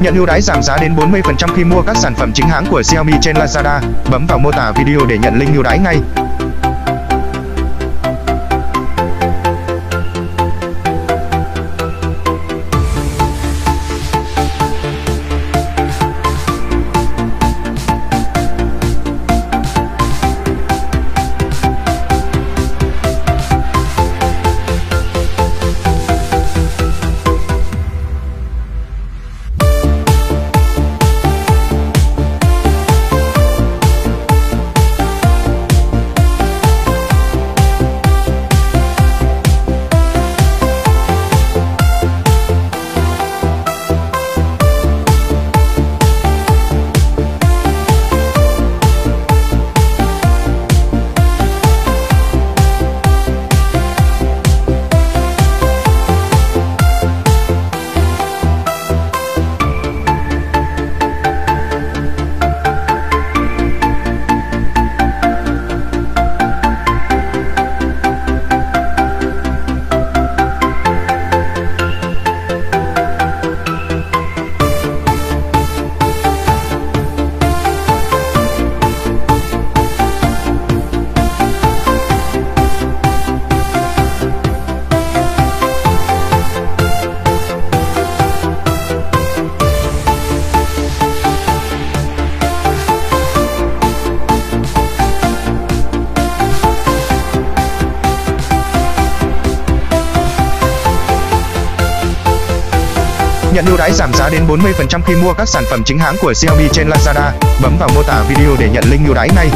Nhận ưu đãi giảm giá đến 40% khi mua các sản phẩm chính hãng của Xiaomi trên Lazada. Bấm vào mô tả video để nhận link ưu đãi ngay. Nhận ưu đãi giảm giá đến 40% khi mua các sản phẩm chính hãng của Xiaomi trên Lazada. Bấm vào mô tả video để nhận link ưu đãi ngay.